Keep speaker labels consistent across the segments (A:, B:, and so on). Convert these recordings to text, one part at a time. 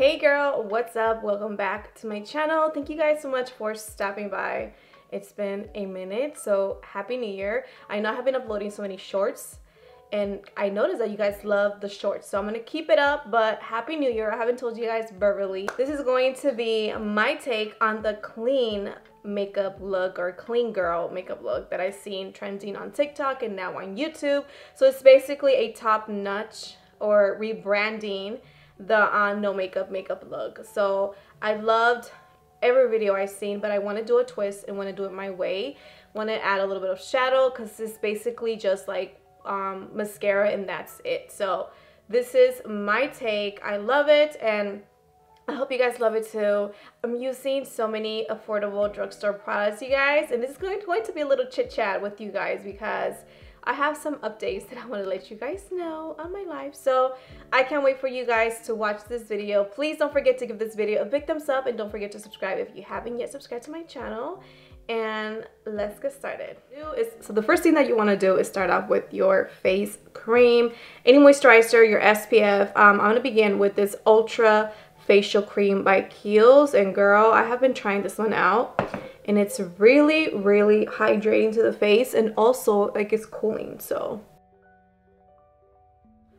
A: Hey girl, what's up? Welcome back to my channel. Thank you guys so much for stopping by. It's been a minute, so happy new year. I know I have been uploading so many shorts and I noticed that you guys love the shorts, so I'm gonna keep it up, but happy new year. I haven't told you guys verbally. This is going to be my take on the clean makeup look or clean girl makeup look that I've seen trending on TikTok and now on YouTube. So it's basically a top notch or rebranding the uh, no makeup makeup look. So I loved every video I've seen, but I want to do a twist and want to do it my way. Want to add a little bit of shadow because it's basically just like um, mascara and that's it. So this is my take. I love it and I hope you guys love it too. I'm using so many affordable drugstore products, you guys, and this is going to be a little chit chat with you guys because I have some updates that I want to let you guys know on my life. So I can't wait for you guys to watch this video. Please don't forget to give this video a big thumbs up and don't forget to subscribe if you haven't yet subscribed to my channel. And let's get started. So the first thing that you want to do is start off with your face cream, any moisturizer, your SPF. Um, I'm going to begin with this Ultra Facial Cream by Kiehl's. And girl, I have been trying this one out and it's really really hydrating to the face and also like it's cooling so.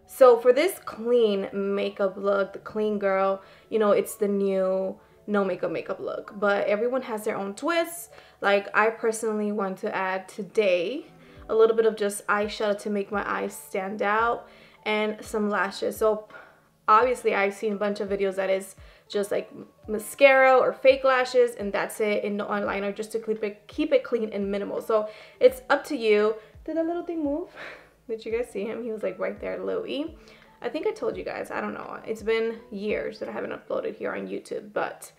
A: So for this clean makeup look the clean girl you know it's the new no makeup makeup look. But everyone has their own twists. Like I personally want to add today a little bit of just eyeshadow to make my eyes stand out and some lashes. So obviously I've seen a bunch of videos that is just like mascara or fake lashes and that's it and no eyeliner just to keep it keep it clean and minimal. So it's up to you. Did that little thing move? Did you guys see him? He was like right there Louie. I think I told you guys. I don't know. It's been years that I haven't uploaded here on YouTube but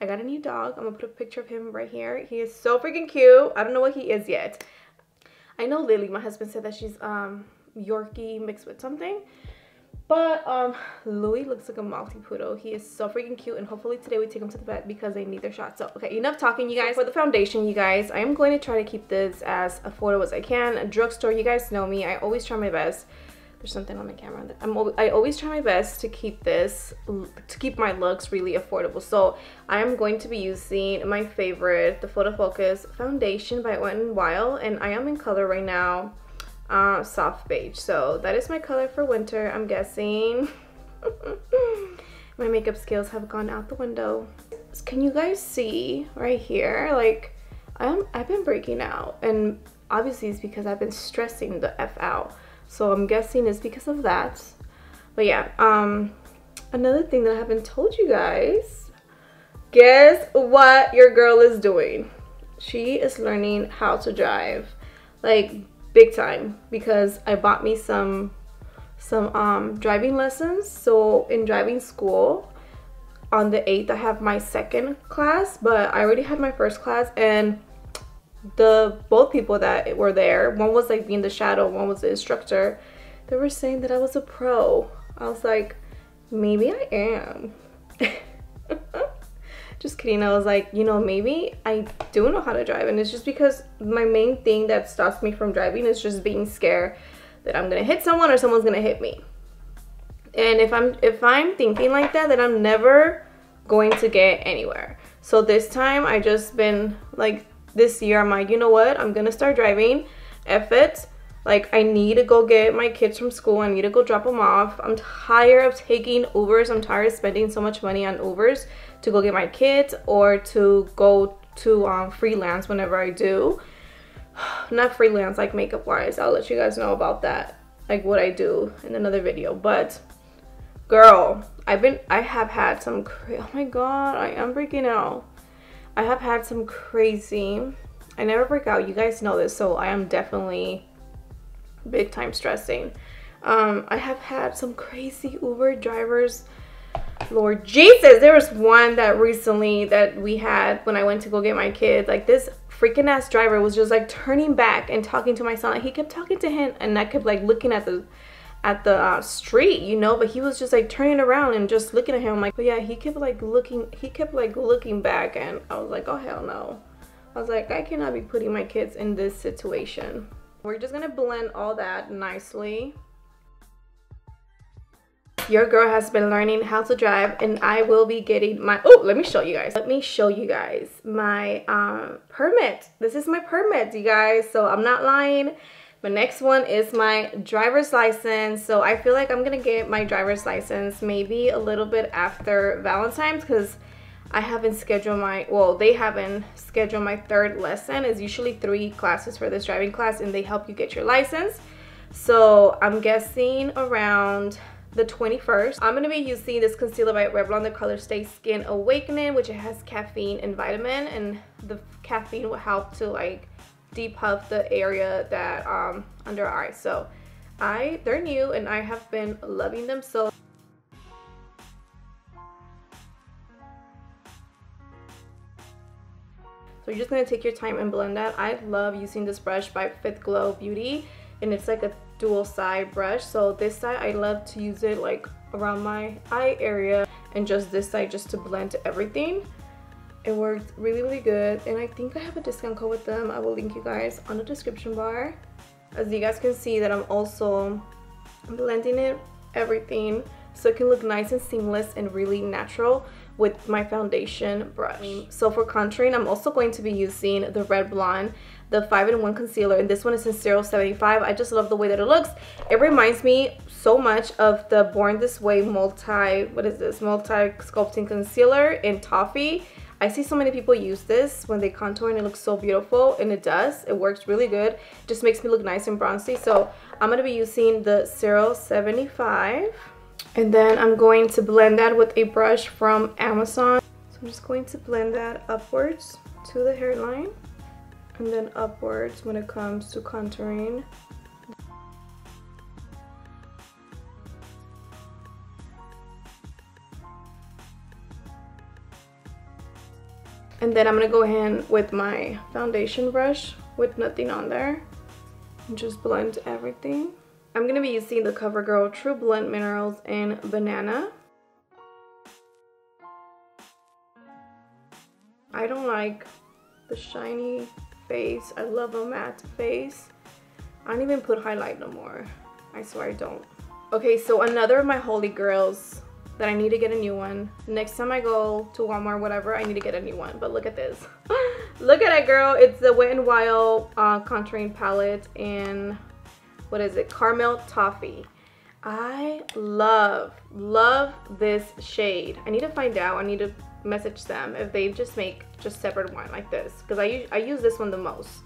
A: I got a new dog. I'm gonna put a picture of him right here. He is so freaking cute. I don't know what he is yet. I know Lily my husband said that she's um Yorkie mixed with something but um, Louis looks like a Maltese poodle. He is so freaking cute and hopefully today we take him to the vet because they need their shot. So okay, enough talking you guys. For the foundation, you guys, I am going to try to keep this as affordable as I can. A drugstore, you guys know me. I always try my best. There's something on my camera. I'm, I always try my best to keep this, to keep my looks really affordable. So I am going to be using my favorite, the Photo Focus Foundation by Wet n Wild. And I am in color right now uh, soft beige. So that is my color for winter, I'm guessing. my makeup skills have gone out the window. Can you guys see right here? Like, I'm, I've been breaking out. And obviously it's because I've been stressing the F out. So I'm guessing it's because of that. But yeah, um, another thing that I haven't told you guys. Guess what your girl is doing? She is learning how to drive. Like, big time because I bought me some some um, driving lessons. So in driving school, on the 8th, I have my second class, but I already had my first class and the both people that were there, one was like being the shadow, one was the instructor, they were saying that I was a pro. I was like, maybe I am. just kidding. I was like you know maybe i do know how to drive and it's just because my main thing that stops me from driving is just being scared that i'm gonna hit someone or someone's gonna hit me. And if i'm if i'm thinking like that then i'm never going to get anywhere. So this time i just been like this year i'm like you know what? I'm gonna start driving. If it. Like I need to go get my kids from school. I need to go drop them off. I'm tired of taking Ubers. I'm tired of spending so much money on Ubers to go get my kids or to go to um, freelance whenever I do. Not freelance like makeup wise. I'll let you guys know about that. Like what I do in another video. But girl, I've been, I have had some, oh my God, I am freaking out. I have had some crazy, I never break out. You guys know this. So I am definitely big time stressing. Um, I have had some crazy Uber drivers. Lord Jesus, there was one that recently that we had when I went to go get my kid. Like this freaking ass driver was just like turning back and talking to my son. Like he kept talking to him and I kept like looking at the at the uh, street, you know, but he was just like turning around and just looking at him. I'm like, but yeah, he kept like looking, he kept like looking back and I was like, oh hell no. I was like, I cannot be putting my kids in this situation. We're just gonna blend all that nicely. Your girl has been learning how to drive and I will be getting my oh let me show you guys. Let me show you guys my um permit. This is my permit you guys so I'm not lying. The next one is my driver's license so I feel like I'm gonna get my driver's license maybe a little bit after Valentine's because I haven't scheduled my well they haven't scheduled my third lesson. It's usually three classes for this driving class and they help you get your license. So I'm guessing around the 21st. I'm going to be using this concealer by Revlon, the color Stay Skin Awakening, which it has caffeine and vitamin, and the caffeine will help to like depuff the area that um, under our eyes. So I, they're new and I have been loving them so. So you're just going to take your time and blend that. I love using this brush by Fifth Glow Beauty and it's like a dual side brush. So this side I love to use it like around my eye area and just this side just to blend everything. It worked really really good and I think I have a discount code with them. I will link you guys on the description bar. As you guys can see that I'm also blending it everything so it can look nice and seamless and really natural with my foundation brush. So for contouring, I'm also going to be using the Revlon the 5-in-1 concealer and this one is in 075 i just love the way that it looks it reminds me so much of the born this way multi what is this multi sculpting concealer in toffee I see so many people use this when they contour and it looks so beautiful and it does. It works really good. Just makes me look nice and bronzy. So I'm going to be using the 075 and then I'm going to blend that with a brush from Amazon. So I'm just going to blend that upwards to the hairline and then upwards when it comes to contouring. And then I'm going to go in with my foundation brush with nothing on there and just blend everything. I'm going to be using the CoverGirl True Blend Minerals in Banana. I don't like the shiny face. I love a matte face. I don't even put highlight no more. I swear I don't. Okay, so another of my holy grails that I need to get a new one. Next time I go to Walmart, whatever, I need to get a new one. But look at this. look at it, girl. It's the Wet n Wild uh, contouring palette in, what is it, Caramel Toffee. I love, love this shade. I need to find out. I need to message them if they just make just separate one like this because I, I use this one the most.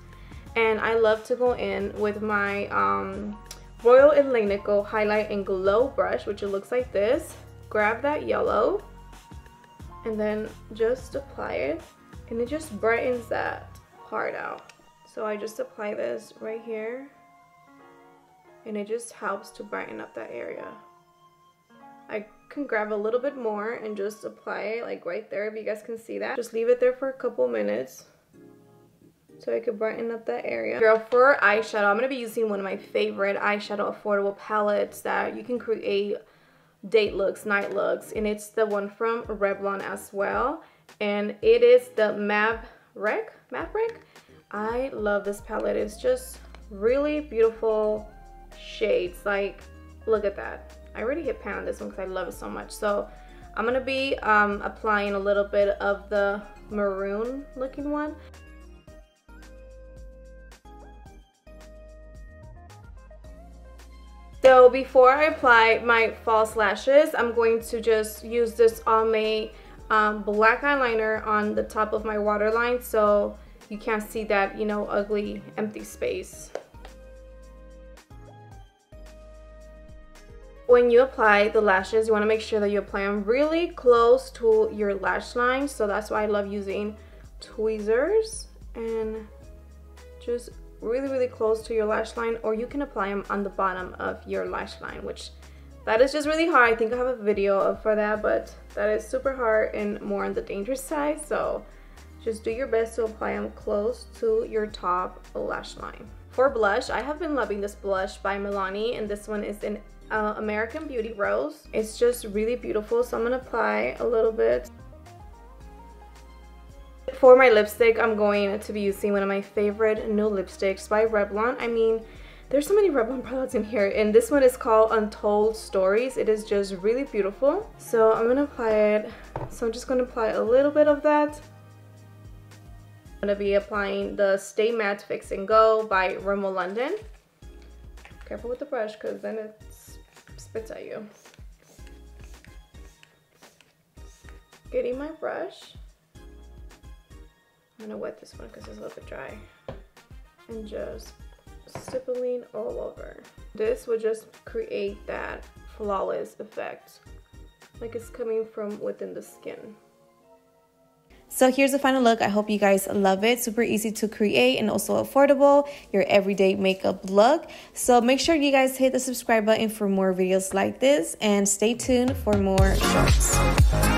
A: And I love to go in with my um, Royal Elenico Highlight and Glow brush which it looks like this. Grab that yellow and then just apply it and it just brightens that part out. So I just apply this right here and it just helps to brighten up that area can grab a little bit more and just apply it like right there if you guys can see that. Just leave it there for a couple minutes so I could brighten up that area. Girl, for eyeshadow, I'm going to be using one of my favorite eyeshadow affordable palettes that you can create date looks, night looks, and it's the one from Revlon as well. And it is the Maverick, Maverick. I love this palette. It's just really beautiful shades. Like, look at that. I already hit pan on this one because I love it so much. So I'm going to be um, applying a little bit of the maroon looking one. So before I apply my false lashes, I'm going to just use this Almay um, black eyeliner on the top of my waterline so you can't see that, you know, ugly empty space. When you apply the lashes, you want to make sure that you apply them really close to your lash line. So that's why I love using tweezers and just really, really close to your lash line. Or you can apply them on the bottom of your lash line, which that is just really hard. I think I have a video for that, but that is super hard and more on the dangerous side. So just do your best to apply them close to your top lash line. For blush, I have been loving this blush by Milani, and this one is in uh, American Beauty Rose. It's just really beautiful, so I'm going to apply a little bit. For my lipstick, I'm going to be using one of my favorite new lipsticks by Revlon. I mean, There's so many Revlon products in here and this one is called Untold Stories. It is just really beautiful. So I'm gonna apply it. So I'm just gonna apply a little bit of that. I'm gonna be applying the Stay Matte Fix and Go by Rimmel London. Careful with the brush because then it spits at you. Getting my brush. I'm gonna wet this one because it's a little bit dry. And just stippling all over. This would just create that flawless effect. Like it's coming from within the skin.
B: So here's the final look. I hope you guys love it. Super easy to create and also affordable. Your everyday makeup look. So make sure you guys hit the subscribe button for more videos like this and stay tuned for more shorts.